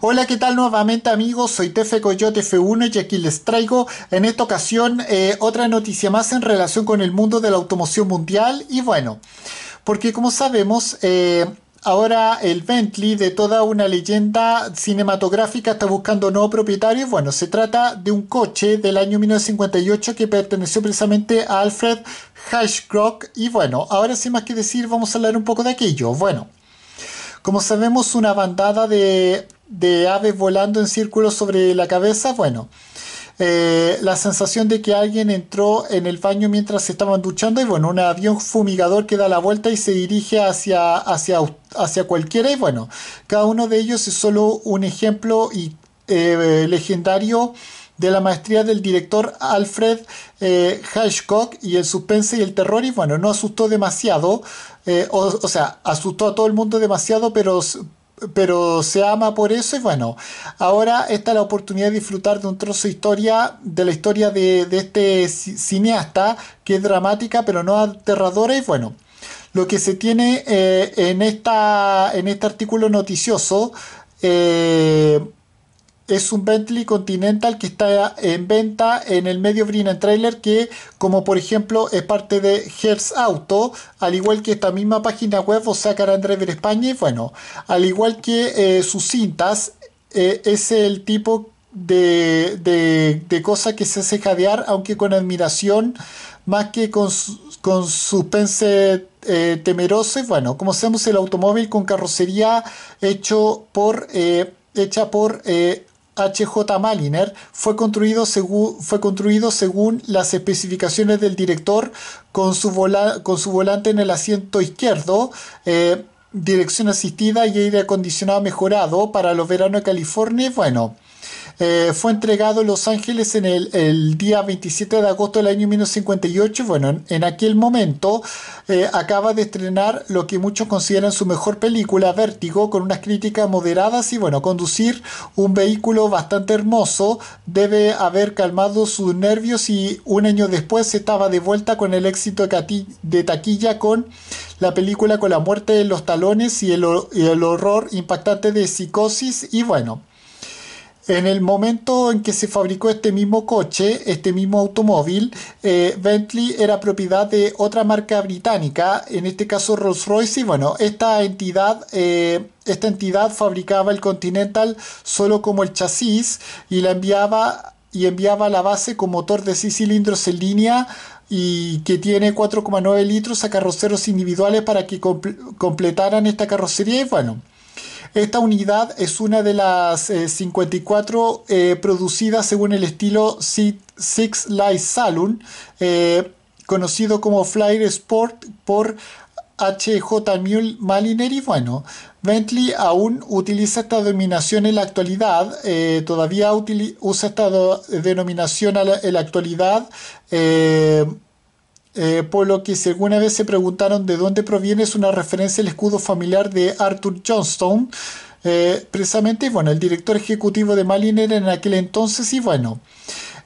Hola, ¿qué tal nuevamente amigos? Soy Tefe Coyote F1 y aquí les traigo en esta ocasión eh, otra noticia más en relación con el mundo de la automoción mundial y bueno, porque como sabemos, eh, ahora el Bentley de toda una leyenda cinematográfica está buscando nuevo propietario. Bueno, se trata de un coche del año 1958 que perteneció precisamente a Alfred Hitchcock y bueno, ahora sin más que decir vamos a hablar un poco de aquello. Bueno. Como sabemos, una bandada de, aves volando en círculos sobre la cabeza, bueno, eh, la sensación de que alguien entró en el baño mientras se estaban duchando y bueno, un avión fumigador que da la vuelta y se dirige hacia, hacia, hacia cualquiera y bueno, cada uno de ellos es solo un ejemplo eh, legendario de la maestría del director Alfred eh, Hitchcock y el suspense y el terror y bueno, no asustó demasiado, eh, o, sea, asustó a todo el mundo demasiado, pero, pero se ama por eso y bueno, ahora está la oportunidad de disfrutar de un trozo de historia, de la historia de, este cineasta, que es dramática pero no aterradora y bueno. Lo que se tiene eh, en, esta, en este artículo noticioso es un Bentley Continental que está en venta en el medio Brinner Trailer que como por ejemplo es parte de Hertz Auto al igual que esta misma página web o sea Car Driver España y bueno al igual que eh, sus cintas eh, es el tipo de, de, de, cosa que se hace jadear aunque con admiración más que con, con suspense eh, temeroso y bueno como sabemos el automóvil con carrocería hecho por hecha por HJ Maliner fue construido, fue construido según las especificaciones del director con su, con su volante en el asiento izquierdo, eh, dirección asistida y aire acondicionado mejorado para los veranos de California. Bueno, eh, fue entregado en Los Ángeles en el, día 27 de agosto del año 1958. Bueno, en, aquel momento eh, acaba de estrenar lo que muchos consideran su mejor película, Vértigo, con unas críticas moderadas y bueno, conducir un vehículo bastante hermoso debe haber calmado sus nervios y un año después estaba de vuelta con el éxito de taquilla con la película con la muerte de los talones y el, y el horror impactante de psicosis y bueno. En el momento en que se fabricó este mismo coche, este mismo automóvil, eh, Bentley era propiedad de otra marca británica, en este caso Rolls-Royce, y bueno, esta entidad, eh, esta entidad fabricaba el Continental solo como el chasis y la enviaba y enviaba la base con motor de 6 cilindros en línea y que tiene 4,9 litros a carroceros individuales para que completaran esta carrocería y bueno esta unidad es una de las 54 eh, eh, producidas según el estilo Six Light Saloon, eh, conocido como Flyer Sport por HJ Maliner y bueno, Bentley aún utiliza esta denominación en la actualidad, todavía usa esta denominación en la actualidad. Eh, por lo que si alguna vez se preguntaron de dónde proviene es una referencia al escudo familiar de Arthur Johnstone, eh, precisamente, bueno, el director ejecutivo de Maliner en aquel entonces, y bueno,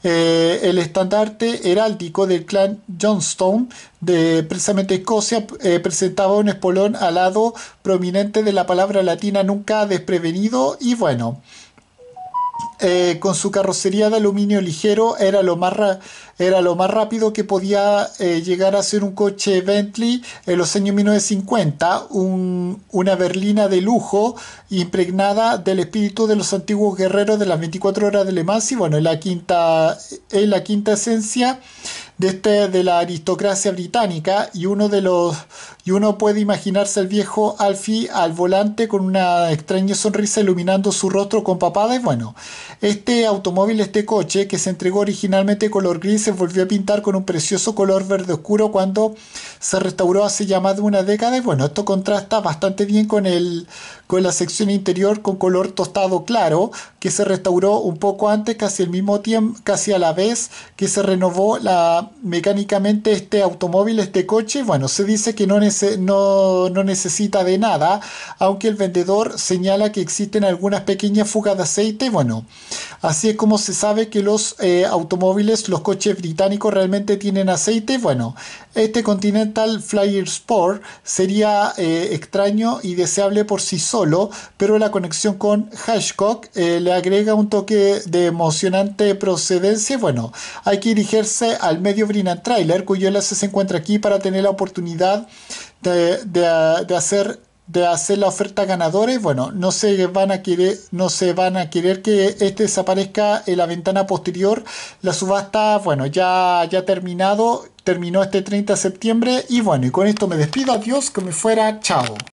eh, el estandarte heráldico del clan Johnstone de precisamente Escocia presentaba un espolón al lado prominente de la palabra latina nunca desprevenido, y bueno, eh, con su carrocería de aluminio ligero era lo más, era lo más rápido que podía eh, llegar a ser un coche Bentley en los años 1950, una berlina de lujo impregnada del espíritu de los antiguos guerreros de las 24 horas de Le Mans y bueno, la quinta, es la quinta esencia de, este, de la aristocracia británica y uno de los y uno puede imaginarse al viejo Alfie al volante con una extraña sonrisa iluminando su rostro con papada y bueno, este automóvil, este coche que se entregó originalmente color gris se volvió a pintar con un precioso color verde oscuro cuando se restauró hace ya más de una década. Y bueno, esto contrasta bastante bien con el con la sección interior con color tostado claro que se restauró un poco antes, casi al mismo tiempo, casi a la vez que se renovó la mecánicamente este automóvil, este coche. Bueno, se dice que no, no, no necesita de nada, aunque el vendedor señala que existen algunas pequeñas fugas de aceite. Bueno, Así es como se sabe que los eh, automóviles, los coches británicos realmente tienen aceite. Bueno, este Continental Flyer Sport sería eh, extraño y deseable por sí solo, pero la conexión con Hitchcock eh, le agrega un toque de emocionante procedencia. Bueno, hay que dirigirse al medio Brinan Trailer, cuyo enlace se encuentra aquí para tener la oportunidad de, de hacer de hacer la oferta ganadora y bueno, no se van a querer, no se van a querer que este desaparezca en la ventana posterior. La subasta, bueno, ya ya terminado, terminó este 30 de septiembre y bueno, y con esto me despido, adiós, que me fuera, chao.